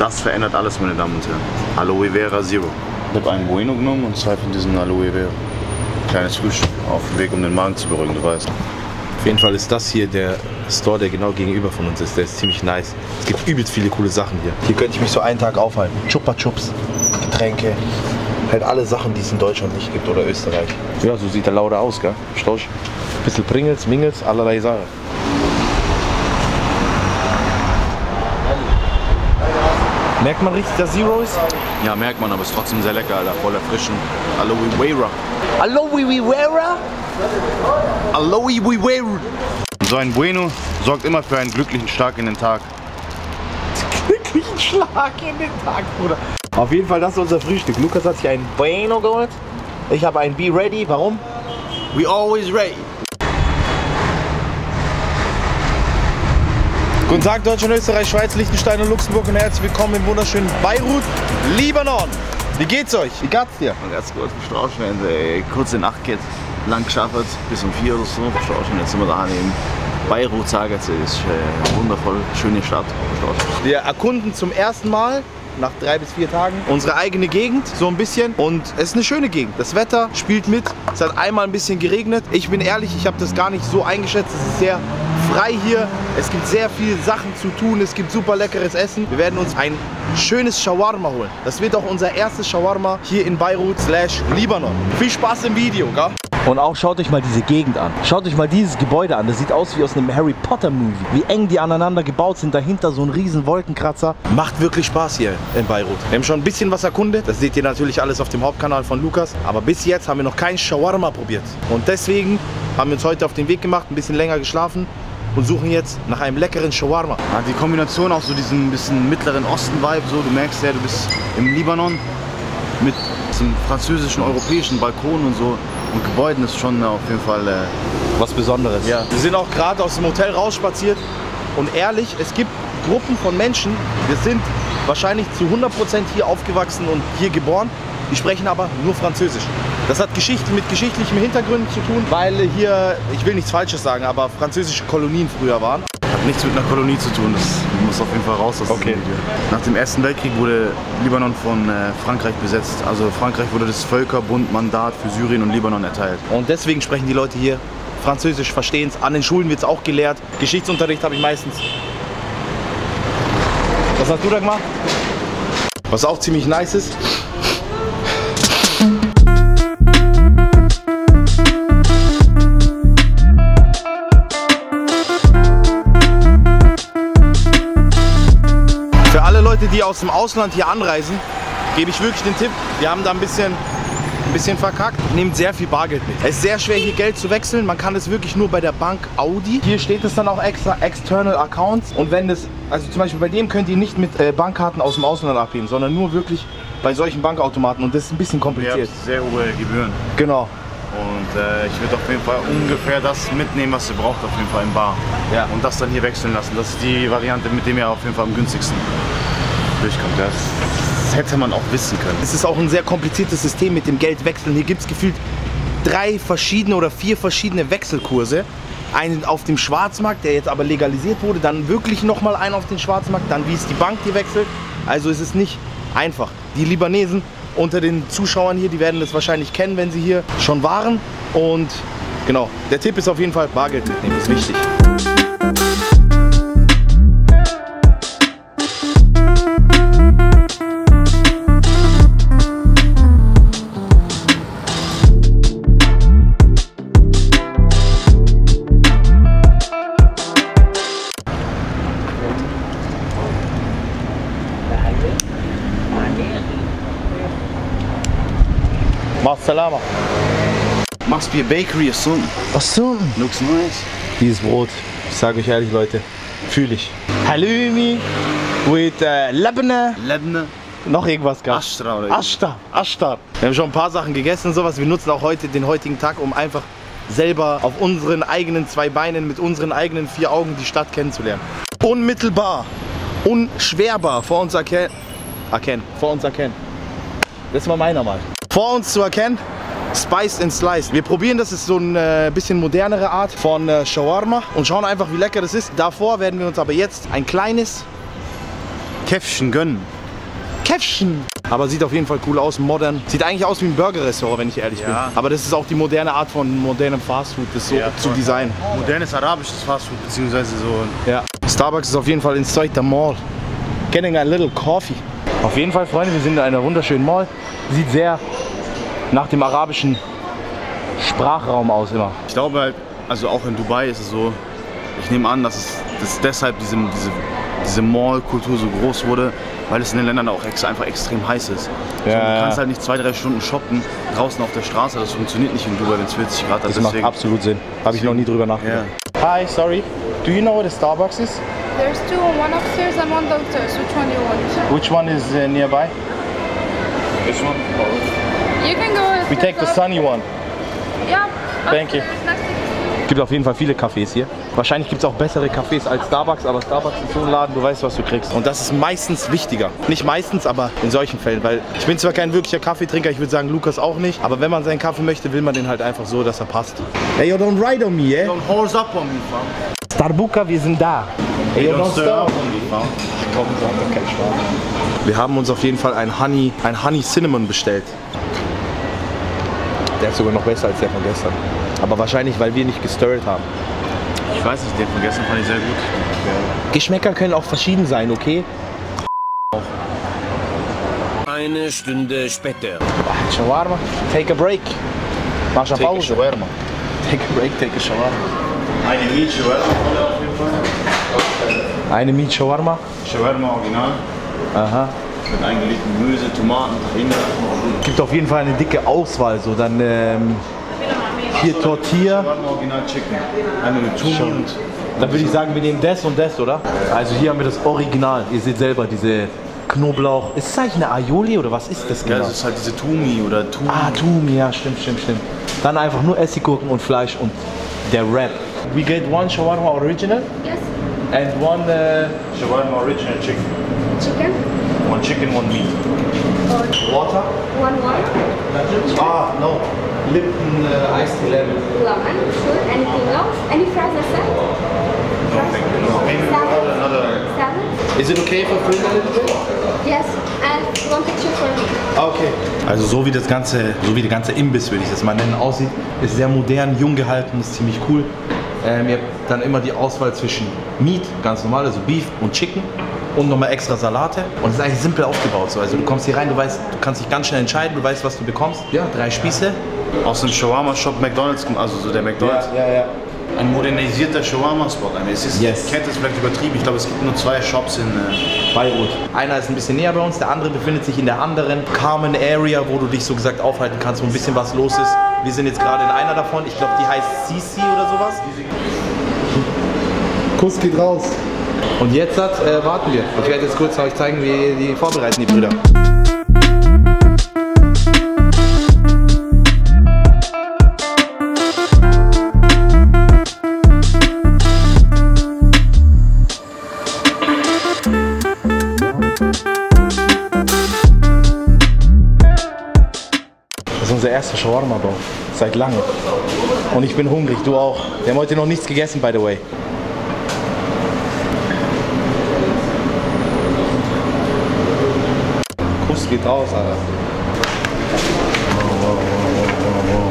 Das verändert alles, meine Damen und Herren. Aloe Vera Zero. Ich habe einen Bueno genommen und zwei von diesen Aloe Vera. Kleines Frühstück auf dem Weg, um den Magen zu beruhigen, du weißt. Auf jeden Fall ist das hier der Store, der genau gegenüber von uns ist. Der ist ziemlich nice. Es gibt übelst viele coole Sachen hier. Hier könnte ich mich so einen Tag aufhalten. Chupa Chups, Getränke, halt alle Sachen, die es in Deutschland nicht gibt oder Österreich. Ja, so sieht der Lauda aus, gell? Storch. Bisschen Pringles, Mingles, allerlei Sachen. Merkt man richtig, dass Zero ist? Ja, merkt man, aber ist trotzdem sehr lecker, Alter. Voll erfrischend. Aloe Vera. Aloe Vera? Aloe Vera. So ein Bueno sorgt immer für einen glücklichen Start in den Tag. Glücklichen Schlag in den Tag, Bruder. Auf jeden Fall, das ist unser Frühstück. Lukas hat sich ein Bueno geholt. Ich habe ein Be Ready. Warum? We always ready. Guten Tag Deutschland, Österreich, Schweiz, Liechtenstein und Luxemburg und herzlich willkommen im wunderschönen Beirut, Libanon. Wie geht's euch? Wie geht's dir? Ganz gut, verstehst du, wenn ey, kurz in Nacht geht, lang geschafft, bis um vier oder so, du, jetzt sind wir da in Beirut, sage ich, ist äh, wundervoll, schöne Stadt, Wir erkunden zum ersten Mal nach drei bis vier Tagen unsere eigene Gegend, so ein bisschen. Und es ist eine schöne Gegend. Das Wetter spielt mit. Es hat einmal ein bisschen geregnet. Ich bin ehrlich, ich habe das gar nicht so eingeschätzt. Es ist sehr frei hier. Es gibt sehr viele Sachen zu tun. Es gibt super leckeres Essen. Wir werden uns ein schönes Shawarma holen. Das wird auch unser erstes Shawarma hier in Beirut slash Libanon. Viel Spaß im Video, gell? Und auch schaut euch mal diese Gegend an. Schaut euch mal dieses Gebäude an. Das sieht aus wie aus einem Harry Potter Movie. Wie eng die aneinander gebaut sind. Dahinter so ein riesen Wolkenkratzer. Macht wirklich Spaß hier in Beirut. Wir haben schon ein bisschen was erkundet. Das seht ihr natürlich alles auf dem Hauptkanal von Lukas. Aber bis jetzt haben wir noch kein Shawarma probiert. Und deswegen haben wir uns heute auf den Weg gemacht, ein bisschen länger geschlafen und suchen jetzt nach einem leckeren Shawarma. Ja, die Kombination auch so diesen bisschen mittleren Osten-Vibe, so, du merkst ja, du bist im Libanon mit diesem französischen, europäischen Balkon und so und Gebäuden ist schon auf jeden Fall äh, Was Besonderes. Ja. Wir sind auch gerade aus dem Hotel rausspaziert und ehrlich, es gibt Gruppen von Menschen, wir sind wahrscheinlich zu 100% hier aufgewachsen und hier geboren, die sprechen aber nur Französisch. Das hat Geschichte mit geschichtlichem Hintergrund zu tun, weil hier, ich will nichts Falsches sagen, aber französische Kolonien früher waren. hat nichts mit einer Kolonie zu tun. Das muss auf jeden Fall raus aus Okay. Nach dem Ersten Weltkrieg wurde Libanon von äh, Frankreich besetzt. Also Frankreich wurde das Völkerbundmandat für Syrien und Libanon erteilt. Und deswegen sprechen die Leute hier Französisch, verstehen es. An den Schulen wird es auch gelehrt. Geschichtsunterricht habe ich meistens. Was hast du da gemacht? Was auch ziemlich nice ist. Leute, die aus dem Ausland hier anreisen, gebe ich wirklich den Tipp. Wir haben da ein bisschen ein bisschen verkackt. Nehmt sehr viel Bargeld mit. Es ist sehr schwer hier Geld zu wechseln. Man kann es wirklich nur bei der Bank Audi. Hier steht es dann auch extra External Accounts. Und wenn das, also zum Beispiel bei dem könnt ihr nicht mit äh, Bankkarten aus dem Ausland abheben, sondern nur wirklich bei solchen Bankautomaten. Und das ist ein bisschen kompliziert. sehr hohe Gebühren. Genau. Und äh, ich würde auf jeden Fall ungefähr das mitnehmen, was ihr braucht, auf jeden Fall im Bar. Ja. Und das dann hier wechseln lassen. Das ist die Variante, mit dem ihr auf jeden Fall am günstigsten durchkommt. Das, hätte man auch wissen können. Es ist auch ein sehr kompliziertes System mit dem Geldwechseln. Hier gibt es gefühlt drei verschiedene oder vier verschiedene Wechselkurse. Einen auf dem Schwarzmarkt, der jetzt aber legalisiert wurde, dann wirklich nochmal einen auf den Schwarzmarkt, dann wie es die Bank die wechselt. Also es ist nicht einfach. Die Libanesen unter den Zuschauern hier, die werden das wahrscheinlich kennen, wenn sie hier schon waren. Und genau, der Tipp ist auf jeden Fall Bargeld mitnehmen, ist wichtig. Salama. Must be a bakery or something. Was so? Looks nice. Dieses Brot, ich sage euch ehrlich Leute, fühle ich. Halloumi with äh, Labne. Lebne. Noch irgendwas gab. Ashtra oder Ashtar. Ashtar. Wir haben schon ein paar Sachen gegessen und sowas. Wir nutzen auch heute den heutigen Tag, um einfach selber auf unseren eigenen zwei Beinen mit unseren eigenen vier Augen die Stadt kennenzulernen. Unmittelbar, unschwerbar vor uns erkennen. Erkennen. Vor uns erkennen. Das war meiner mal. Vor uns zu erkennen. Spiced and Sliced. Wir probieren das, ist so eine äh, bisschen modernere Art von äh, Shawarma und schauen einfach, wie lecker das ist. Davor werden wir uns aber jetzt ein kleines Käffchen gönnen. Käffchen. Aber sieht auf jeden Fall cool aus, modern. Sieht eigentlich aus wie ein Burger-Restaurant, wenn ich ehrlich bin. Ja. Aber das ist auch die moderne Art von modernem Fastfood, das so Ja, zu designen. Modernes arabisches Fastfood, beziehungsweise so. Ja. Starbucks ist auf jeden Fall inside the mall. Getting a little coffee. Auf jeden Fall, Freunde, wir sind in einer wunderschönen Mall. Sieht sehr nach dem arabischen Sprachraum aus immer. Ich glaube halt, also auch in Dubai ist es so, ich nehme an, dass, es, dass deshalb diese, diese, diese Mall-Kultur so groß wurde, weil es in den Ländern auch ex, einfach extrem heiß ist. so, Ja, du ja. kannst halt nicht zwei, drei Stunden shoppen draußen auf der Straße. Das funktioniert nicht in Dubai, wenn es 40 Grad hat. Das macht absolut Sinn. Habe ich noch nie drüber nachgedacht. Hi, sorry. Do you know what a Starbucks is? There's two, one upstairs and one downstairs. Which one you want? Which one is uh, nearby? This one? You can go. We take the sunny one. Yeah. Thank you. Es gibt auf jeden Fall viele Cafés hier. Wahrscheinlich gibt es auch bessere Cafés als Starbucks, aber Starbucks ist so ein Laden, du weißt, was du kriegst. Und das ist meistens wichtiger. Nicht meistens, aber in solchen Fällen. Weil ich bin zwar kein wirklicher Kaffeetrinker, ich würde sagen Lukas auch nicht, aber wenn man seinen Kaffee möchte, will man den halt einfach so, dass er passt. Hey, yo, don't ride on me, yeah? Don't horse up on me, fam. Starbucks, wir sind da. Hey, yo, don't stir up stop. on me, fam. Komm, sag doch kein Spaß. Wir haben uns auf jeden Fall ein Honey, ein Honey Cinnamon bestellt. Der ist sogar noch besser als der von gestern. Aber wahrscheinlich, weil wir nicht gestirrt haben. Ich weiß nicht, den von gestern fand ich sehr gut. Geschmäcker können auch verschieden sein, okay? Eine Stunde später. Shawarma, take a break. Mach eine Take a Pause. Shawarma. Take a break, take a Shawarma. Eine Meat Shawarma. Eine Meat Shawarma. Shawarma original. Aha. Mit eingelegtem Gemüse, Tomaten, Tahine. Gibt auf jeden Fall eine dicke Auswahl. So dann ähm, hier Tortilla. Shawarma original Chicken. Einmal mit Tumi Dann würde ich sagen, wir nehmen das und das, oder? Also hier haben wir das Original. Ihr seht selber diese Knoblauch. Ist das eigentlich eine Aioli oder was ist das Ja, genau? das ist halt diese Tumi oder Tumi. Ah, Tumi, ja, stimmt, stimmt, stimmt. Dann einfach nur Essiggurken und Fleisch und der Wrap. We get one Shawarma Original Yes. And one uh, Shawarma original chicken. Chicken. One chicken, one meat. Water. One water. Ah, no. Lipton uh, Iced Lemon. Lemon. Sure. Anything else? Any fries or salad? No, thank you. No. Maybe order another. Salad. Is it okay if I film a little bit? Yes. And one picture for me. Okay. Also so wie das ganze, so wie der ganze Imbiss, würde ich das mal nennen, aussieht, ist sehr modern, jung gehalten, ist ziemlich cool. Ähm, ihr habt dann immer die Auswahl zwischen Meat, ganz normal, also Beef und Chicken und nochmal extra Salate. Und es ist eigentlich simpel aufgebaut. So. Also du kommst hier rein, du weißt, du kannst dich ganz schnell entscheiden, du weißt, was du bekommst. Ja, drei Spieße. Aus dem Shawarma-Shop McDonalds, also so der McDonalds. ja, ja. Ein modernisierter Shawarma-Spot. Es ist, Yes. Kette ist vielleicht übertrieben. Ich glaube, es gibt nur zwei Shops in. Äh, Beirut. Einer ist ein bisschen näher bei uns, der andere befindet sich in der anderen Carmen Area, wo du dich so gesagt aufhalten kannst, wo ein bisschen was los ist. Wir sind jetzt gerade in einer davon. Ich glaube, die heißt Sisi oder sowas. Kuss geht raus. Und jetzt äh, warten wir. Ich werde jetzt kurz euch zeigen, wie die vorbereiten, die Brüder. Seit langem. Und ich bin hungrig, du auch. Wir haben heute noch nichts gegessen, by the way. Kuss geht raus, Alter.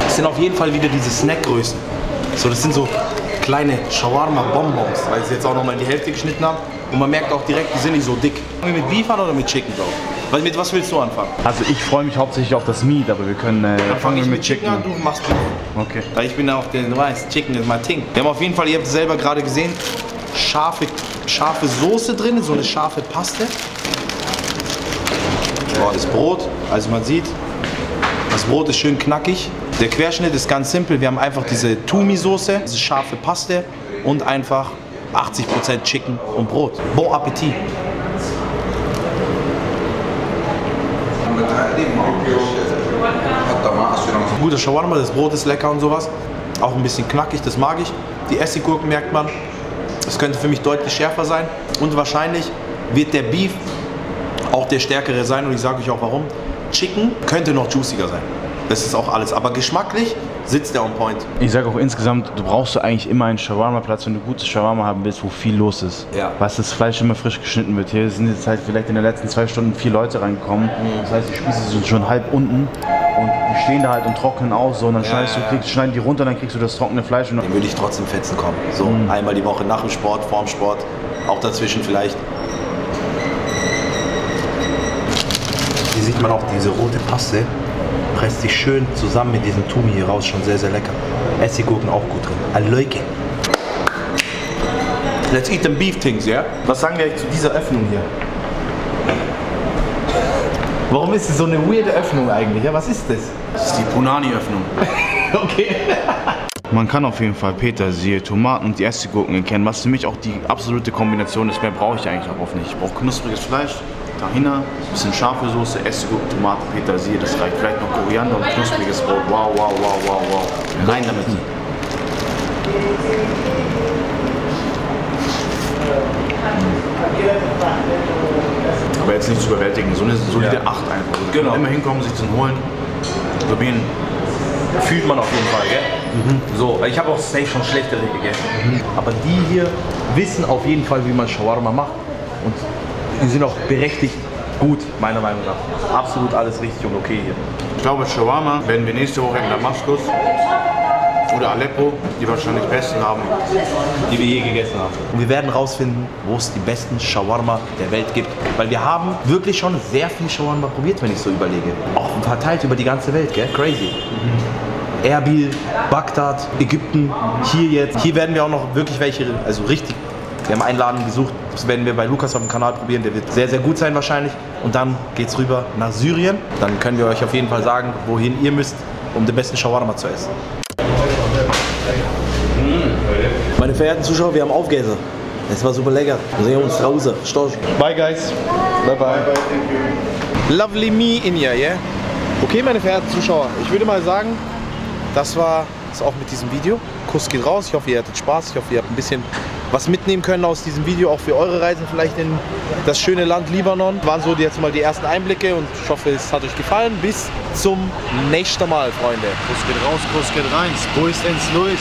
Das sind auf jeden Fall wieder diese Snackgrößen. So, das sind so kleine Shawarma-Bonbons, weil ich sie jetzt auch nochmal in die Hälfte geschnitten habe. Und man merkt auch direkt, die sind nicht so dick. Fangen wir mit Beef oder mit Chicken, Bro? Mit was willst du anfangen? also ich freue mich hauptsächlich auf das Meat, aber wir können. Äh, Dann fange ich mit Chicken an, du machst Beef. Okay. Weil ich bin auch der, du weißt, Chicken ist mein Ding. Wir haben auf jeden Fall, ihr habt es selber gerade gesehen, scharfe, scharfe Soße drin, so eine scharfe Paste. Boah, das Brot, also man sieht, das Brot ist schön knackig. Der Querschnitt ist ganz simpel. Wir haben einfach diese Tumi-Soße, diese scharfe Paste und einfach 80% Chicken und Brot. Bon Appetit. Guter Shawarma, das Brot ist lecker und sowas. Auch ein bisschen knackig, das mag ich. Die Essiggurken merkt man. Das könnte für mich deutlich schärfer sein. Und wahrscheinlich wird der Beef auch der stärkere sein und ich sage euch auch warum. Chicken könnte noch juiciger sein. Das ist auch alles. Aber geschmacklich sitzt der on point. Ich sage auch insgesamt, du brauchst eigentlich immer einen Shawarma-Platz, wenn du gutes Shawarma haben willst, wo viel los ist. Ja. Was das Fleisch immer frisch geschnitten wird. Hier sind jetzt halt vielleicht in den letzten zwei Stunden vier Leute reingekommen. Mhm. Das heißt, die Spieße sind schon halb unten und die stehen da halt und trocknen aus. So, und dann schneidest ja, du, kriegst, schneiden die runter, dann kriegst du das trockene Fleisch. Und Dann würde ich trotzdem fetzen kommen. So einmal die Woche nach dem Sport, vorm Sport, auch dazwischen vielleicht. Hier sieht man auch diese rote Paste. Presst sich schön zusammen mit diesem Tumi hier raus. Schon sehr, sehr lecker. Essiggurken auch gut drin. Aleuke. Let's eat them beef things, ja? Was sagen wir eigentlich zu dieser Öffnung hier? Warum ist es so eine weirde Öffnung eigentlich? Ja, was ist das? das ist die Punani-Öffnung. Okay. Man kann auf jeden Fall Petersilie, Tomaten und die Essiggurken erkennen, was für mich auch die absolute Kombination ist. Mehr brauche ich eigentlich auch oft nicht. Ich brauche knuspriges Fleisch, Tahina, bisschen scharfe Soße, Essiggurken, Tomaten, Petersilie, das reicht. Vielleicht noch Koriander und knuspriges Brot. Wow, wow, wow, wow, wow. Rein damit. Aber jetzt nicht zu überwältigen, so eine solide Ja. 8 einfach. Also Genau. Immer hinkommen, sich zu holen. Probieren. Fühlt man auf jeden Fall, gell? So, ich habe auch safe schon schlechtere gegessen. Aber die hier wissen auf jeden Fall, wie man Shawarma macht. Und die sind auch berechtigt gut, meiner Meinung nach. Absolut alles richtig und okay hier. Ich glaube, Shawarma werden wir nächste Woche in Damaskus oder Aleppo die wahrscheinlich besten haben. die wir je gegessen haben. Und wir werden rausfinden, wo es die besten Shawarma der Welt gibt. Weil wir haben wirklich schon sehr viel Shawarma probiert, wenn ich so überlege. Auch verteilt über die ganze Welt, gell? Crazy. Erbil, Bagdad, Ägypten, hier jetzt. Hier werden wir auch noch wirklich welche, also richtig. Wir haben einen Laden gesucht, das werden wir bei Lukas auf dem Kanal probieren. Der wird sehr, sehr gut sein wahrscheinlich. Und dann geht's rüber nach Syrien. Dann können wir euch auf jeden Fall sagen, wohin ihr müsst, um den besten Shawarma zu essen. Meine verehrten Zuschauer, wir haben Aufgäse. Es war super lecker. Wir sehen uns draußen. Storch. Bye, guys. Bye, bye. Lovely me in here, yeah? Okay, meine verehrten Zuschauer, ich würde mal sagen, das war es auch mit diesem Video. Kuss geht raus. Ich hoffe, ihr hattet Spaß. Ich hoffe, ihr habt ein bisschen was mitnehmen können aus diesem Video, auch für eure Reisen vielleicht in das schöne Land Libanon. Waren so jetzt mal die ersten Einblicke und ich hoffe, es hat euch gefallen. Bis zum nächsten Mal, Freunde. Kuss geht raus, Kuss geht rein. Spurs ins Luis.